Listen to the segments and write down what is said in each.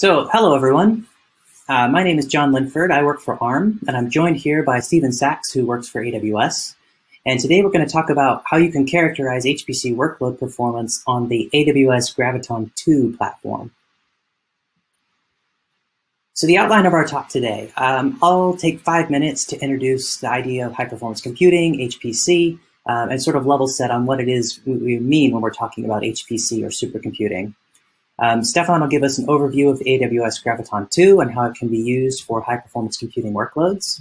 So, hello everyone. Uh, my name is John Linford. I work for ARM, and I'm joined here by Stephen Sachs, who works for AWS. And today we're going to talk about how you can characterize HPC workload performance on the AWS Graviton 2 platform. So the outline of our talk today, um, I'll take five minutes to introduce the idea of high performance computing, HPC, um, and sort of level set on what it is we mean when we're talking about HPC or supercomputing. Um, Stefan will give us an overview of AWS Graviton 2 and how it can be used for high performance computing workloads.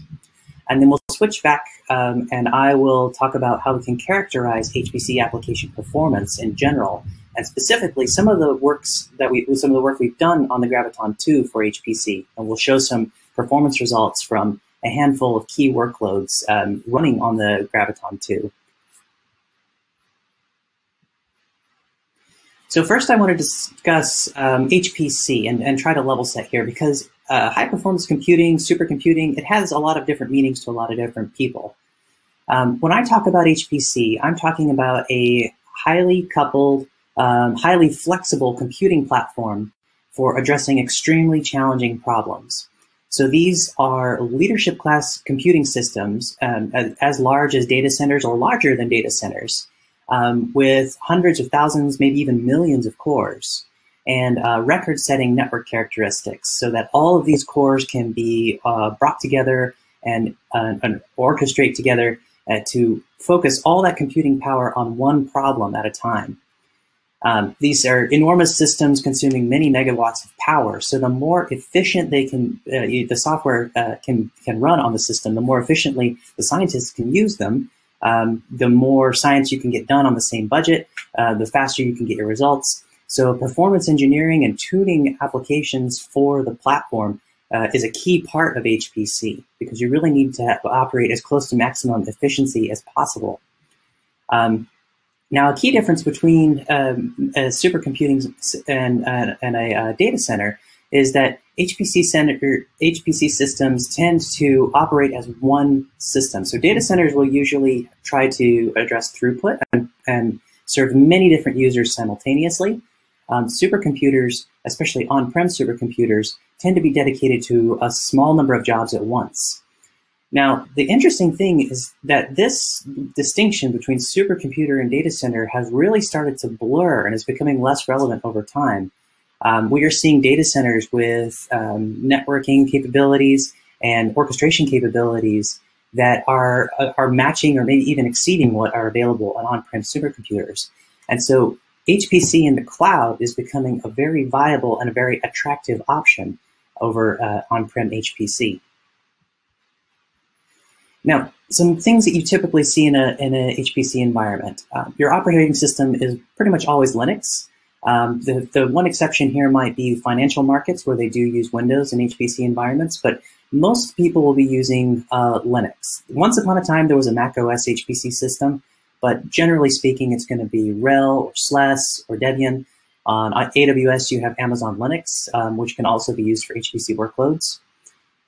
And then we'll switch back um, and I will talk about how we can characterize HPC application performance in general and specifically some of the works that we, some of the work we've done on the Graviton 2 for HPC, and we'll show some performance results from a handful of key workloads um, running on the Graviton 2. So first I want to discuss um, HPC and, and try to level set here because uh, high performance computing, supercomputing, it has a lot of different meanings to a lot of different people. Um, when I talk about HPC, I'm talking about a highly coupled um, highly flexible computing platform for addressing extremely challenging problems. So these are leadership class computing systems um, as, as, large as data centers or larger than data centers um, with hundreds of thousands, maybe even millions of cores and uh, record setting network characteristics so that all of these cores can be uh, brought together and, uh, and orchestrate together uh, to focus all that computing power on one problem at a time. Um, these are enormous systems consuming many megawatts of power. So the more efficient they can, uh, the software uh, can can run on the system, the more efficiently the scientists can use them. Um, the more science you can get done on the same budget, uh, the faster you can get your results. So performance engineering and tuning applications for the platform uh, is a key part of HPC because you really need to operate as close to maximum efficiency as possible. Um, now, a key difference between um, a supercomputing and, uh, and a uh, data center is that HPC, center, HPC systems tend to operate as one system. So data centers will usually try to address throughput and, and serve many different users simultaneously. Um, supercomputers, especially on-prem supercomputers, tend to be dedicated to a small number of jobs at once. Now, the interesting thing is that this distinction between supercomputer and data center has really started to blur and is becoming less relevant over time. Um, we are seeing data centers with um, networking capabilities and orchestration capabilities that are, uh, are matching or maybe even exceeding what are available on on-prem supercomputers. And so HPC in the cloud is becoming a very viable and a very attractive option over uh, on-prem HPC. Now, some things that you typically see in a, in a HPC environment. Uh, your operating system is pretty much always Linux. Um, the, the one exception here might be financial markets where they do use Windows in HPC environments, but most people will be using uh, Linux. Once upon a time, there was a Mac OS HPC system, but generally speaking, it's going to be RHEL or SLES or Debian. On AWS, you have Amazon Linux, um, which can also be used for HPC workloads.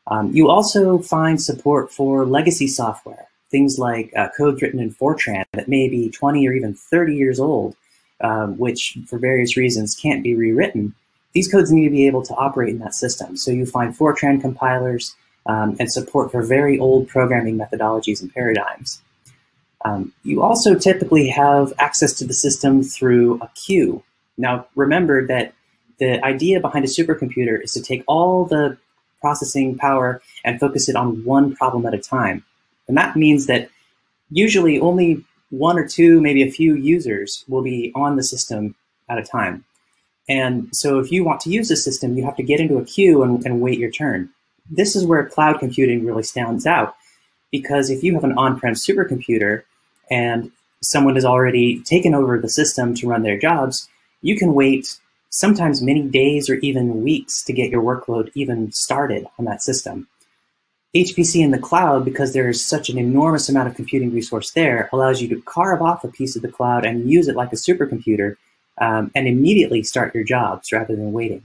Um, you also find support for legacy software, things like uh, codes written in Fortran that may be 20 or even 30 years old, um, which for various reasons can't be rewritten. These codes need to be able to operate in that system. So you find Fortran compilers um, and support for very old programming methodologies and paradigms. Um, you also typically have access to the system through a queue. Now, remember that the idea behind a supercomputer is to take all the processing power and focus it on one problem at a time. And that means that usually only one or two, maybe a few users will be on the system at a time. And so if you want to use the system, you have to get into a queue and, and wait your turn. This is where cloud computing really stands out because if you have an on-prem supercomputer and someone has already taken over the system to run their jobs, you can wait sometimes many days or even weeks to get your workload even started on that system. HPC in the cloud, because there is such an enormous amount of computing resource there, allows you to carve off a piece of the cloud and use it like a supercomputer um, and immediately start your jobs rather than waiting.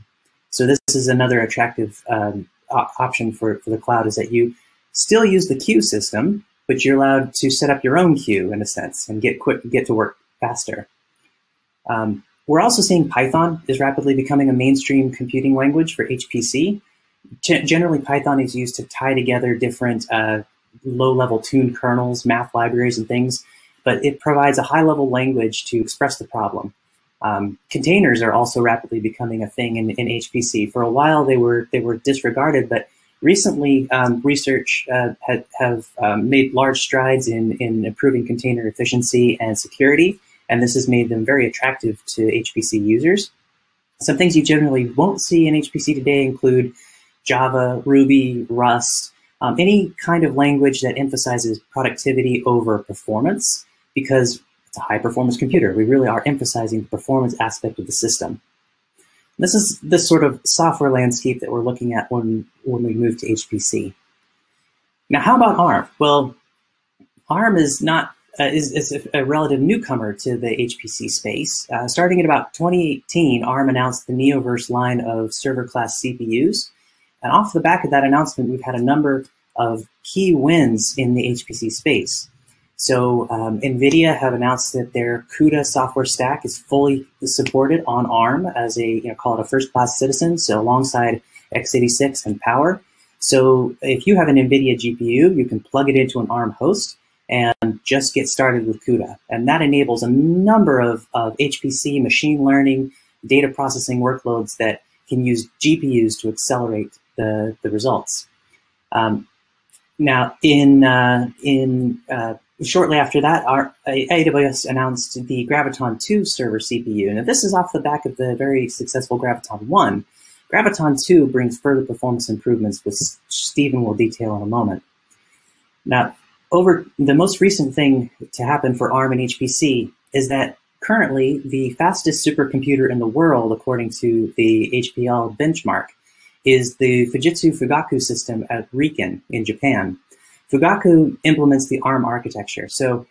So this is another attractive um, option for, for the cloud is that you still use the queue system, but you're allowed to set up your own queue in a sense and get quick, get to work faster. Um, we're also seeing Python is rapidly becoming a mainstream computing language for HPC. Generally, Python is used to tie together different uh, low-level tuned kernels, math libraries, and things, but it provides a high-level language to express the problem. Um, containers are also rapidly becoming a thing in, in, HPC. For a while, they were they were disregarded, but recently, um, research uh, had, have um, made large strides in in improving container efficiency and security, and this has made them very attractive to HPC users. Some things you generally won't see in HPC today include Java, Ruby, Rust, um, any kind of language that emphasizes productivity over performance, because it's a high performance computer. We really are emphasizing the performance aspect of the system. This is the sort of software landscape that we're looking at when, when we move to HPC. Now, how about ARM? Well, ARM is not uh, is, is, a relative newcomer to the HPC space. Uh, starting in about 2018, ARM announced the Neoverse line of server-class CPUs. And off the back of that announcement, we've had a number of key wins in the HPC space. So um, NVIDIA have announced that their CUDA software stack is fully supported on ARM as a, you know, call it a first-class citizen, so alongside x86 and Power. So if you have an NVIDIA GPU, you can plug it into an ARM host and just get started with CUDA. And that enables a number of, of HPC machine learning data processing workloads that can use GPUs to accelerate the, the results. Um, now, in, uh, in uh, shortly after that, our, AWS announced the Graviton 2 server CPU. Now, this is off the back of the very successful Graviton 1. Graviton 2 brings further performance improvements, which Stephen will detail in a moment. Now, over the most recent thing to happen for ARM and HPC is that currently the fastest supercomputer in the world, according to the HPL benchmark, is the Fujitsu Fugaku system at RIKEN in Japan. Fugaku implements the ARM architecture. So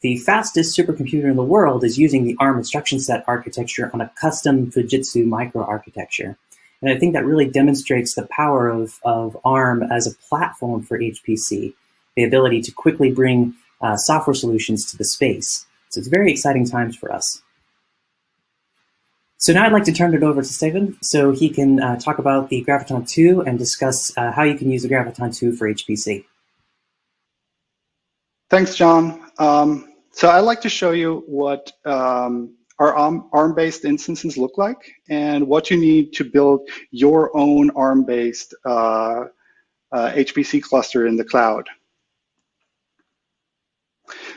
the fastest supercomputer in the world is using the ARM instruction set architecture on a custom Fujitsu microarchitecture. And I think that really demonstrates the power of, of ARM as a platform for HPC, the ability to quickly bring uh, software solutions to the space. So it's very exciting times for us. So now I'd like to turn it over to Stephen so he can uh, talk about the Graviton 2 and discuss uh, how you can use the Graviton 2 for HPC. Thanks, John. Um, so I'd like to show you what um, our ARM-based instances look like and what you need to build your own ARM-based uh, uh, HPC cluster in the cloud.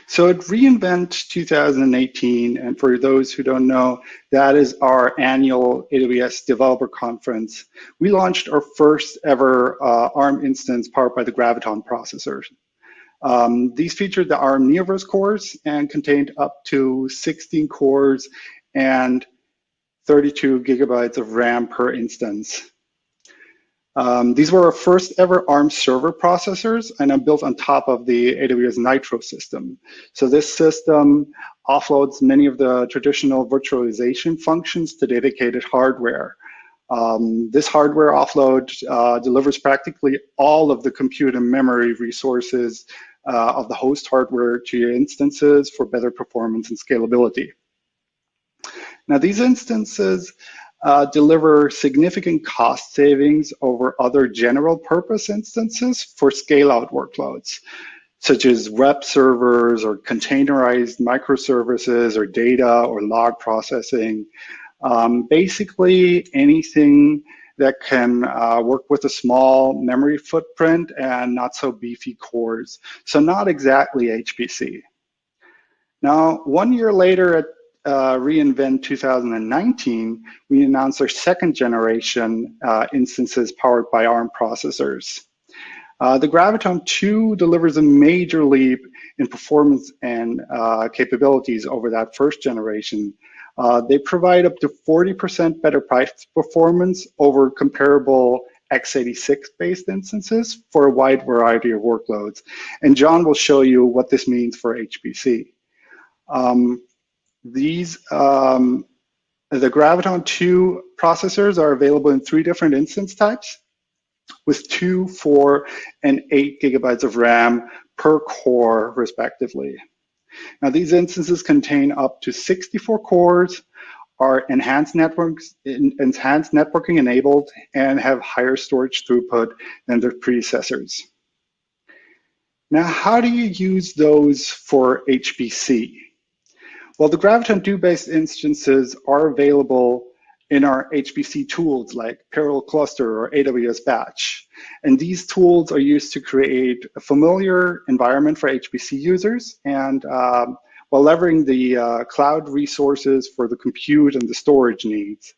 So at reInvent 2018, and for those who don't know, that is our annual AWS Developer Conference. We launched our first ever uh, ARM instance powered by the Graviton processors. Um, these featured the ARM Neoverse cores and contained up to 16 cores and 32 gigabytes of RAM per instance. Um, these were our first ever ARM server processors and are built on top of the AWS Nitro system. So this system offloads many of the traditional virtualization functions to dedicated hardware. Um, this hardware offload uh, delivers practically all of the compute and memory resources uh, of the host hardware to your instances for better performance and scalability. Now these instances uh, deliver significant cost savings over other general purpose instances for scale out workloads, such as web servers or containerized microservices or data or log processing. Um, basically anything that can uh, work with a small memory footprint and not so beefy cores. So not exactly HPC. Now, one year later at uh, reInvent 2019, we announced our second generation uh, instances powered by ARM processors. Uh, the Graviton 2 delivers a major leap in performance and uh, capabilities over that first generation, uh, they provide up to 40% better price performance over comparable x86-based instances for a wide variety of workloads. And John will show you what this means for HPC. Um, these, um, the Graviton 2 processors are available in three different instance types with two, four, and eight gigabytes of RAM per core, respectively. Now, these instances contain up to 64 cores, are enhanced networks, enhanced networking enabled and have higher storage throughput than their predecessors. Now, how do you use those for HPC? Well, the Graviton2 based instances are available in our HPC tools like Parallel Cluster or AWS Batch. And these tools are used to create a familiar environment for HPC users and um, while leveraging the uh, cloud resources for the compute and the storage needs.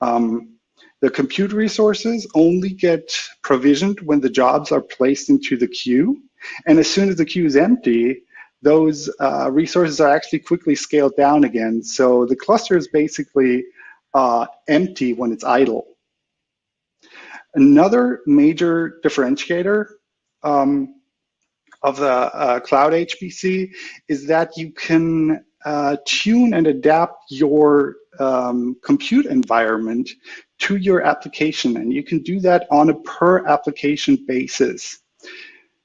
Um, the compute resources only get provisioned when the jobs are placed into the queue. And as soon as the queue is empty, those uh, resources are actually quickly scaled down again. So the cluster is basically uh, empty when it's idle. Another major differentiator um, of the uh, cloud HPC is that you can uh, tune and adapt your um, compute environment to your application, and you can do that on a per application basis.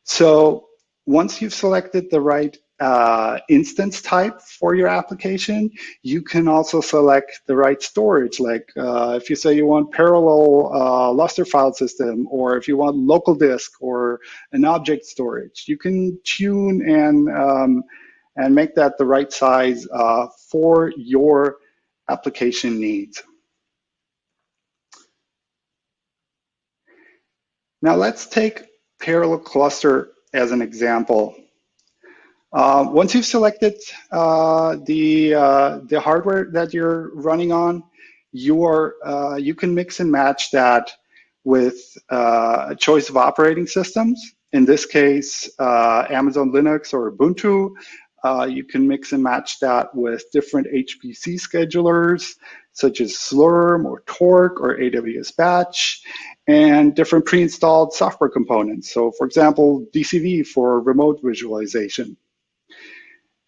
So once you've selected the right uh, instance type for your application, you can also select the right storage. Like uh, if you say you want parallel uh, Lustre file system, or if you want local disk or an object storage, you can tune and um, and make that the right size uh, for your application needs. Now let's take parallel cluster as an example. Uh, once you've selected uh, the, uh, the hardware that you're running on, you, are, uh, you can mix and match that with uh, a choice of operating systems. In this case, uh, Amazon Linux or Ubuntu. you can mix and match that with different HPC schedulers, such as Slurm or Torque or AWS Batch, and different pre-installed software components. So for example, DCV for remote visualization.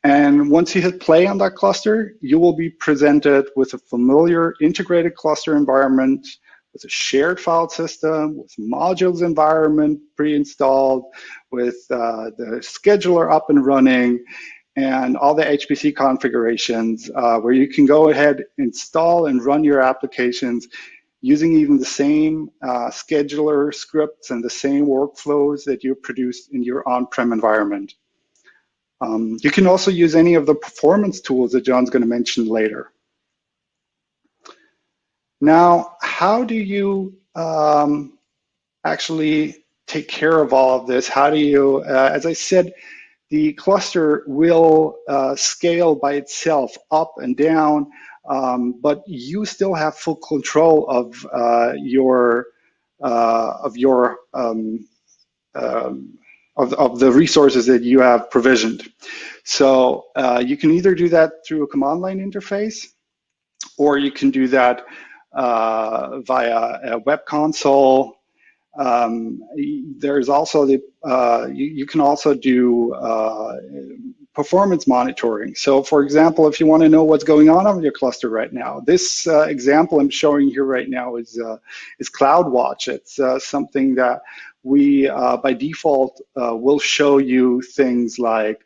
And once you hit play on that cluster, you will be presented with a familiar integrated cluster environment with a shared file system, with modules environment pre-installed, with uh, the scheduler up and running, and all the HPC configurations uh, where you can go ahead, install and run your applications using even the same uh, scheduler scripts and the same workflows that you produce in your on-prem environment. Um, you can also use any of the performance tools that John's going to mention later. Now, how do you um, actually take care of all of this? How do you, uh, as I said, the cluster will uh, scale by itself up and down, um, but you still have full control of uh, your uh, of your um, um of, of the resources that you have provisioned. So uh, you can either do that through a command line interface, or you can do that uh, via a web console. Um, there's also the, uh, you, you, can also do uh, performance monitoring. So for example, if you want to know what's going on on your cluster right now, this uh, example I'm showing here right now is, uh, is CloudWatch. It's uh, something that we, uh, by default, uh, will show you things like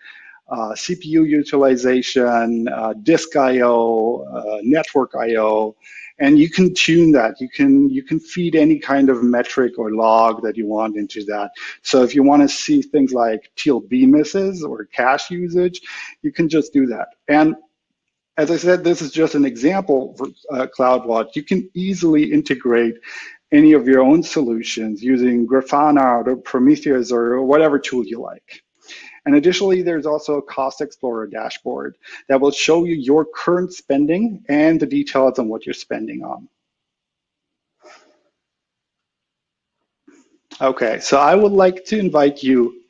uh, CPU utilization, disk I/O, network I/O, and you can tune that. You can you can feed any kind of metric or log that you want into that. So if you want to see things like TLB misses or cache usage, you can just do that. And as I said, this is just an example for uh, CloudWatch. You can easily integrate any of your own solutions using Grafana or Prometheus or whatever tool you like. And additionally, there's also a Cost Explorer dashboard that will show you your current spending and the details on what you're spending on. Okay, so I would like to invite you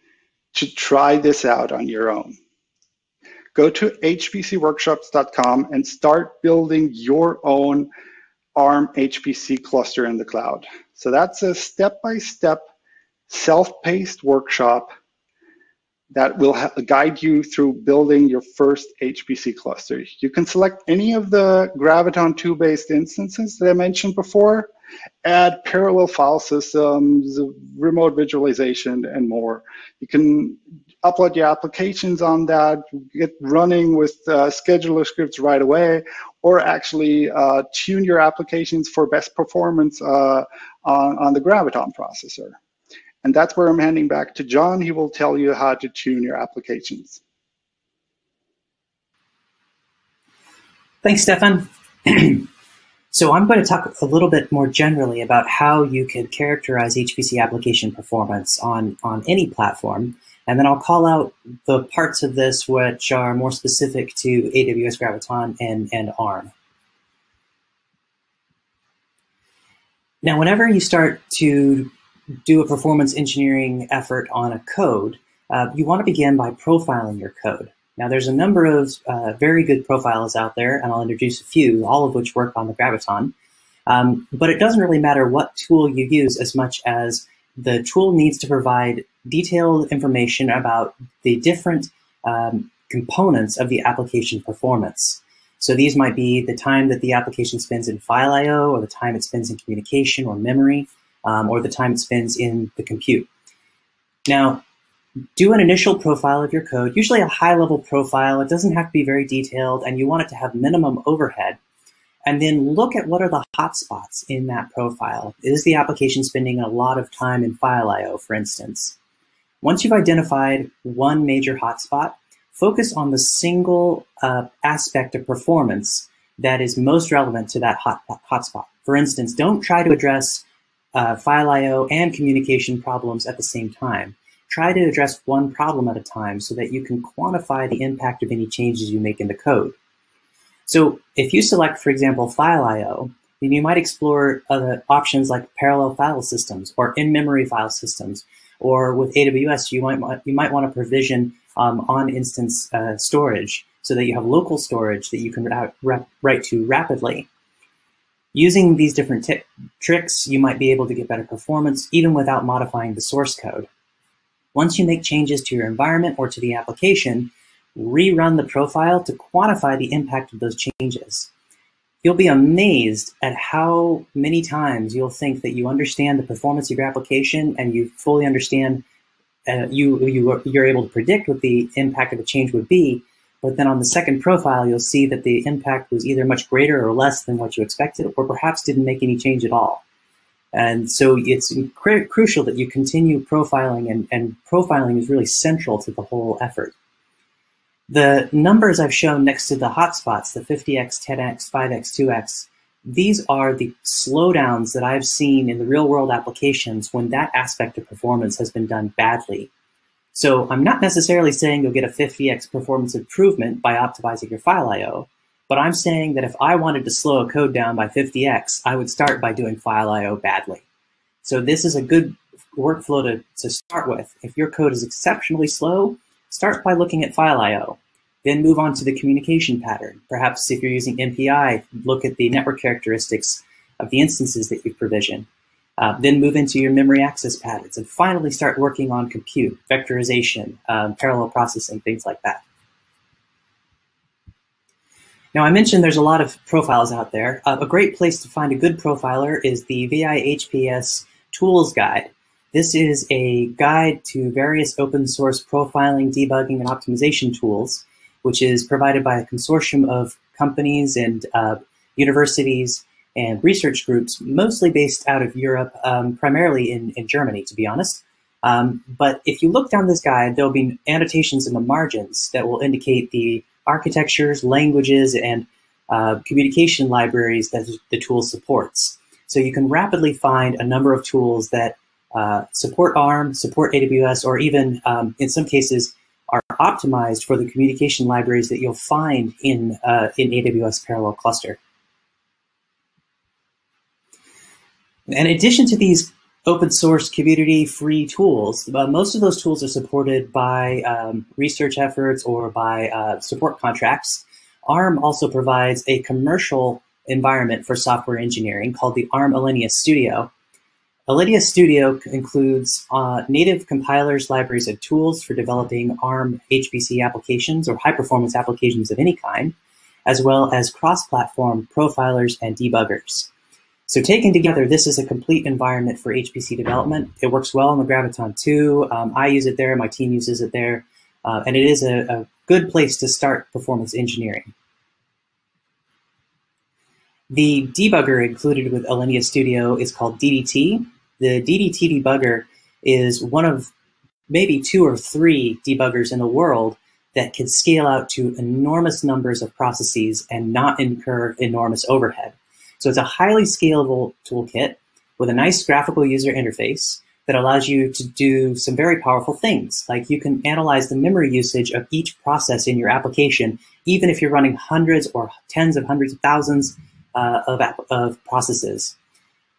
to try this out on your own. Go to hpcworkshops.com and start building your own ARM HPC cluster in the cloud. So that's a step-by-step self-paced workshop that will guide you through building your first HPC cluster. You can select any of the Graviton2 based instances that I mentioned before, add parallel file systems, remote visualization, and more. You can upload your applications on that, get running with uh, scheduler scripts right away, or actually uh, tune your applications for best performance uh, on, on the Graviton processor. And that's where I'm handing back to John. He will tell you how to tune your applications. Thanks, Stefan. so I'm going to talk a little bit more generally about how you could characterize HPC application performance on, on any platform. And then I'll call out the parts of this which are more specific to AWS Graviton and, and ARM. Now, whenever you start to do a performance engineering effort on a code, uh, you want to begin by profiling your code. Now, there's a number of uh, very good profiles out there, and I'll introduce a few, all of which work on the Graviton. Um, but it doesn't really matter what tool you use as much as the tool needs to provide detailed information about the different um, components of the application performance. So these might be the time that the application spends in file I.O., or the time it spends in communication or memory, um, or the time it spends in the compute. Now, do an initial profile of your code, usually a high level profile. It doesn't have to be very detailed, and you want it to have minimum overhead. And then look at what are the hotspots in that profile. Is the application spending a lot of time in file I.O., for instance? Once you've identified one major hotspot, focus on the single uh, aspect of performance that is most relevant to that hot, hotspot. For instance, don't try to address uh, file I.O. and communication problems at the same time. Try to address one problem at a time so that you can quantify the impact of any changes you make in the code. So if you select, for example, file I.O., then you might explore other options like parallel file systems or in-memory file systems. Or with AWS, you might, you might want to provision um, on-instance uh, storage so that you have local storage that you can write to rapidly. Using these different tricks, you might be able to get better performance even without modifying the source code. Once you make changes to your environment or to the application, rerun the profile to quantify the impact of those changes. You'll be amazed at how many times you'll think that you understand the performance of your application and you fully understand, uh, you, you, you're able to predict what the impact of a change would be, but then on the second profile, you'll see that the impact was either much greater or less than what you expected, or perhaps didn't make any change at all. And so it's cr crucial that you continue profiling, and, and profiling is really central to the whole effort. The numbers I've shown next to the hotspots, the 50x, 10x, 5x, 2x, these are the slowdowns that I've seen in the real world applications when that aspect of performance has been done badly. So I'm not necessarily saying you'll get a 50x performance improvement by optimizing your file I.O., but I'm saying that if I wanted to slow a code down by 50x, I would start by doing file I.O. badly. So this is a good workflow to, to start with. If your code is exceptionally slow, start by looking at file I.O. Then move on to the communication pattern. Perhaps if you're using MPI, look at the network characteristics of the instances that you've provisioned. Uh, then move into your memory access patterns and finally start working on compute, vectorization, um, parallel processing, things like that. Now, I mentioned there's a lot of profiles out there. Uh, a great place to find a good profiler is the VIHPS Tools Guide. This is a guide to various open source profiling, debugging, and optimization tools, which is provided by a consortium of companies and uh, universities and research groups, mostly based out of Europe, um, primarily in, in Germany, to be honest. Um, but if you look down this guide, there'll be annotations in the margins that will indicate the architectures, languages, and uh, communication libraries that the tool supports. So you can rapidly find a number of tools that uh, support ARM, support AWS, or even um, in some cases are optimized for the communication libraries that you'll find in, uh, in AWS Parallel Cluster. In addition to these open source community free tools, uh, most of those tools are supported by um, research efforts or by uh, support contracts. ARM also provides a commercial environment for software engineering called the ARM Allinea Studio. Allinea Studio includes uh, native compilers, libraries, and tools for developing ARM HPC applications or high performance applications of any kind, as well as cross platform profilers and debuggers. So taken together, this is a complete environment for HPC development. It works well on the Graviton too. Um, I use it there, my team uses it there. uh, and it is a, a good place to start performance engineering. The debugger included with Allinea Studio is called DDT. The DDT debugger is one of maybe two or three debuggers in the world that can scale out to enormous numbers of processes and not incur enormous overhead. So it's a highly scalable toolkit with a nice graphical user interface that allows you to do some very powerful things. Like you can analyze the memory usage of each process in your application, even if you're running hundreds or tens of hundreds of thousands uh, of, of processes.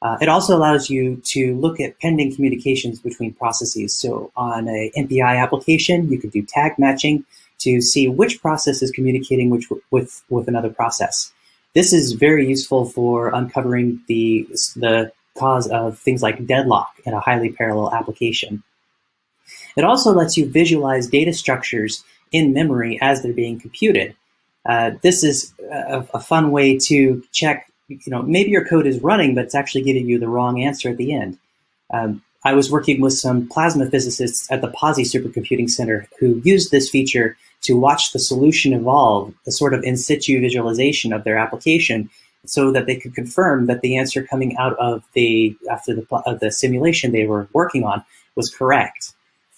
Uh, it also allows you to look at pending communications between processes. So on a MPI application, you can do tag matching to see which process is communicating which, with, with another process. This is very useful for uncovering the, the cause of things like deadlock in a highly parallel application. It also lets you visualize data structures in memory as they're being computed. Uh, this is a, a, fun way to check, you know, maybe your code is running, but it's actually giving you the wrong answer at the end. Um, I was working with some plasma physicists at the Pawsey Supercomputing Center who used this feature to watch the solution evolve, a sort of in situ visualization of their application, so that they could confirm that the answer coming out of the after the of the simulation they were working on was correct.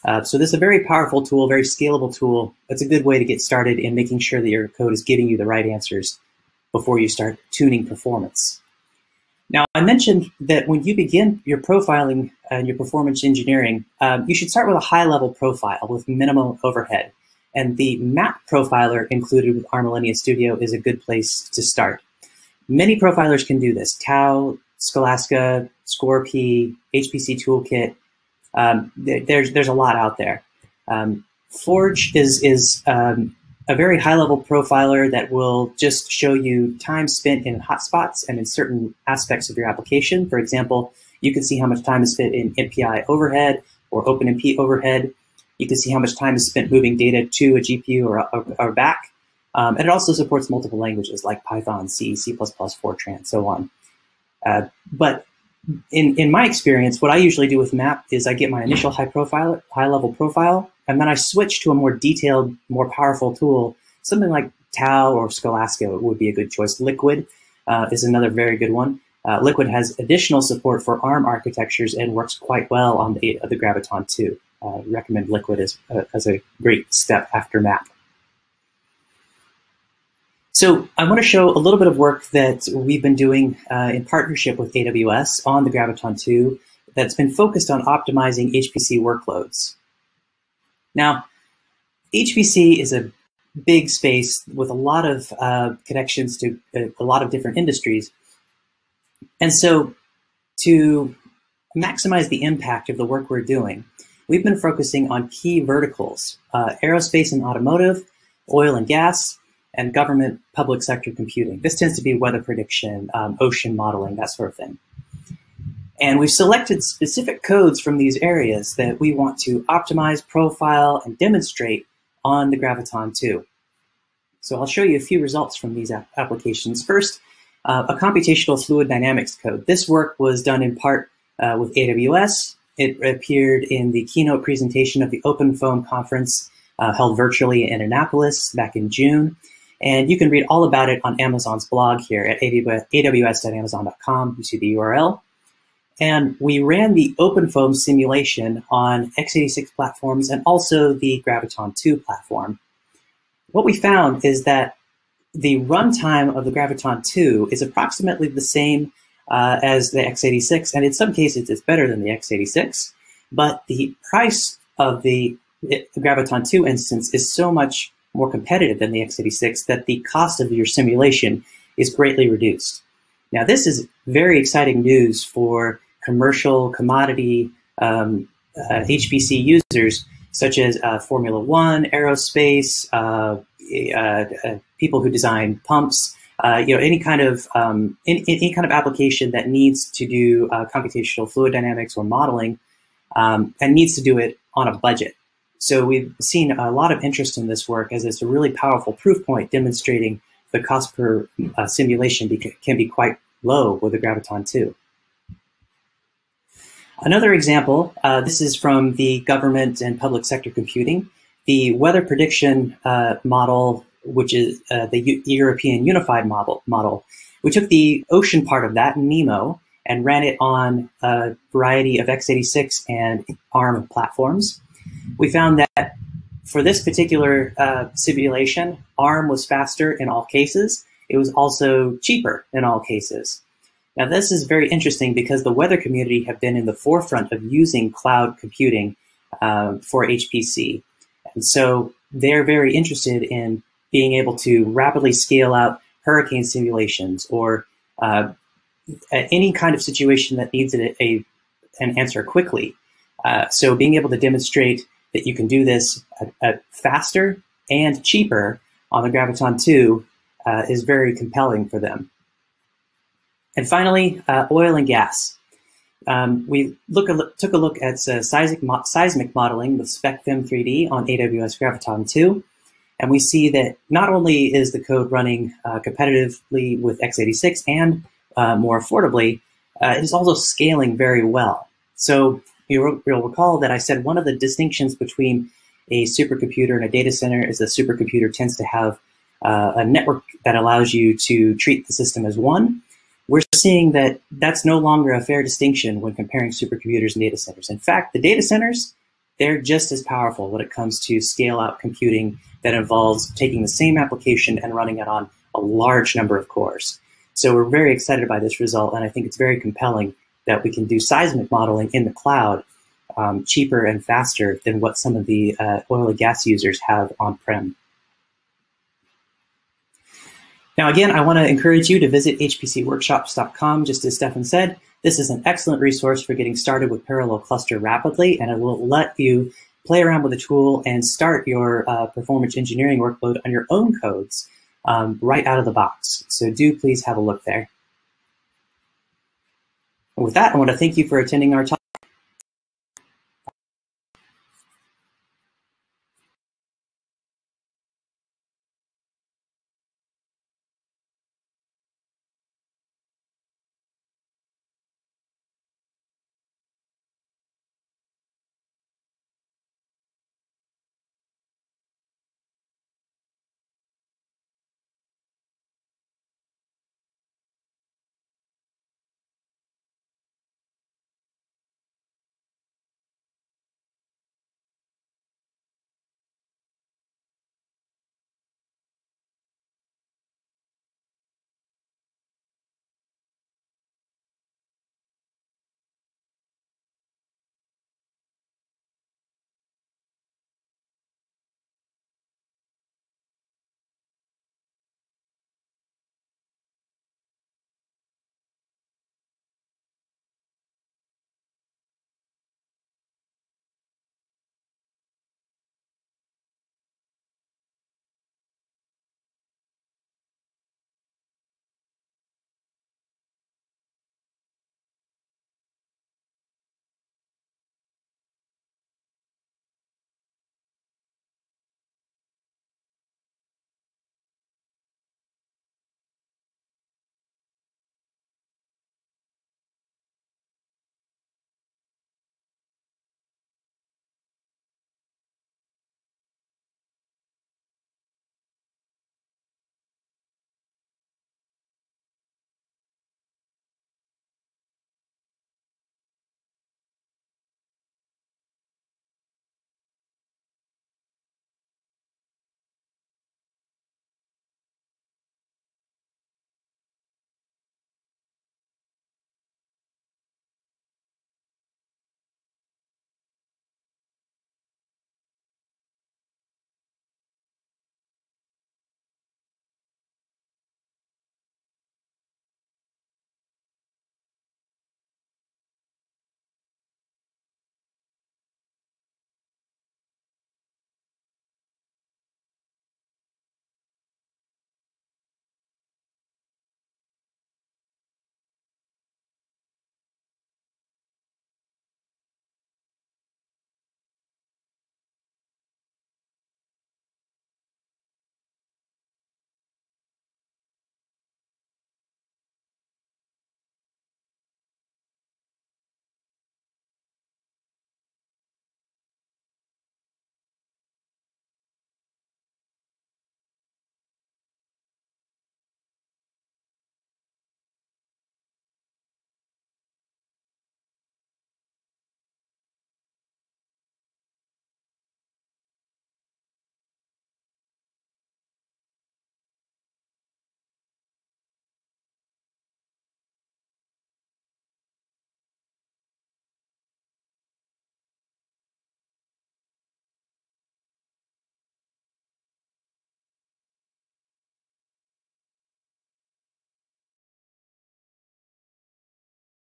Uh, so this is a very powerful tool, very scalable tool. It's a good way to get started in making sure that your code is giving you the right answers before you start tuning performance. Now, I mentioned that when you begin your profiling and your performance engineering, um, you should start with a high-level profile with minimal overhead. And the map profiler included with ARM Allinea Studio is a good place to start. Many profilers can do this. Tau, Scalasca, ScoreP, HPC Toolkit. Um, there's there's a lot out there. Um, Forge is is um, a very high level profiler that will just show you time spent in hotspots and in certain aspects of your application. For example, you can see how much time is spent in MPI overhead or OpenMP overhead. You can see how much time is spent moving data to a GPU or, or, or back. Um, and it also supports multiple languages like Python, C, C++, Fortran, so on. Uh, but in, in my experience, what I usually do with map is I get my initial high profile, high level profile, and then I switch to a more detailed, more powerful tool. Something like Tau or Scalasca would be a good choice. LIKWID uh, is another very good one. Uh, LIKWID has additional support for ARM architectures and works quite well on the, the Graviton 2. Uh, recommend LIKWID as, uh, as a great step after map. So I want to show a little bit of work that we've been doing uh, in partnership with AWS on the Graviton 2 that's been focused on optimizing HPC workloads. Now, HPC is a big space with a lot of uh, connections to a, a lot of different industries. And so to maximize the impact of the work we're doing, we've been focusing on key verticals, uh, aerospace and automotive, oil and gas, and government public sector computing. This tends to be weather prediction, um, ocean modeling, that sort of thing. And we've selected specific codes from these areas that we want to optimize, profile, and demonstrate on the Graviton 2. So I'll show you a few results from these applications. First, uh, a computational fluid dynamics code. This work was done in part uh, with AWS. It appeared in the keynote presentation of the OpenFOAM conference uh, held virtually in Annapolis back in June. And you can read all about it on Amazon's blog here at aws.amazon.com. You see the URL. And we ran the OpenFOAM simulation on x86 platforms and also the Graviton 2 platform. What we found is that the runtime of the Graviton 2 is approximately the same uh, as the x86, and in some cases it's better than the x86, but the price of the, the Graviton 2 instance is so much more competitive than the x86 that the cost of your simulation is greatly reduced. Now, this is very exciting news for commercial commodity um, uh, HPC users such as uh, Formula One, aerospace, uh, uh, uh people who design pumps, uh, you know, any kind of um, any, any, kind of application that needs to do computational fluid dynamics or modeling um, and needs to do it on a budget. So we've seen a lot of interest in this work as it's a really powerful proof point demonstrating the cost per uh, simulation can be quite low with the Graviton 2. Another example, uh, this is from the government and public sector computing. the weather prediction uh, model, which is uh, the U European Unified model, model, we took the ocean part of that, NEMO, and ran it on a variety of x86 and ARM platforms. We found that for this particular uh, simulation, ARM was faster in all cases. It was also cheaper in all cases. Now, this is very interesting because the weather community have been in the forefront of using cloud computing uh, for HPC. And so they're very interested in being able to rapidly scale out hurricane simulations or uh, any kind of situation that needs a, a an answer quickly. Uh, so being able to demonstrate that you can do this at, at faster and cheaper on the Graviton 2 uh, is very compelling for them. And finally, uh, oil and gas. Um, we look a, took a look at uh, seismic, mo seismic modeling with SPECFEM 3D on AWS Graviton 2, and we see that not only is the code running uh, competitively with x86 and uh, more affordably, uh, it is also scaling very well. So you'll, recall that I said one of the distinctions between a supercomputer and a data center is the supercomputer tends to have uh, a network that allows you to treat the system as one. We're seeing that that's no longer a fair distinction when comparing supercomputers and data centers. In fact, the data centers, they're just as powerful when it comes to scale out computing that involves taking the same application and running it on a large number of cores. So we're very excited by this result, and I think it's very compelling that we can do seismic modeling in the cloud um, cheaper and faster than what some of the uh, oil and gas users have on-prem. Now, again, I want to encourage you to visit hpcworkshops.com. Just as Stefan said, this is an excellent resource for getting started with Parallel Cluster rapidly, and it will let you play around with the tool and start your uh, performance engineering workload on your own codes um, right out of the box. So do please have a look there. With that, I want to thank you for attending our talk.